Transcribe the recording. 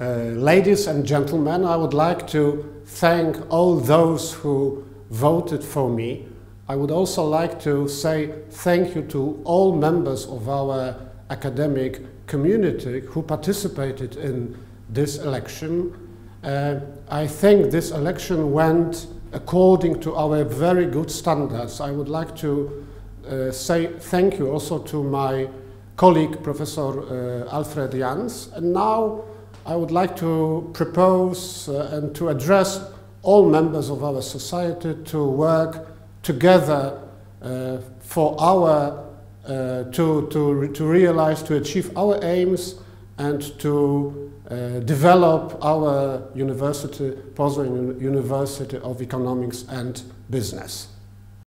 Uh, ladies and gentlemen, I would like to thank all those who voted for me. I would also like to say thank you to all members of our academic community who participated in this election. Uh, I think this election went according to our very good standards. I would like to uh, say thank you also to my colleague, Professor uh, Alfred Janc. And now I would like to propose uh, and to address all members of our society to work together uh, for our, uh, to, to, to realize, to achieve our aims and to uh, develop our university, Poznan University of Economics and Business.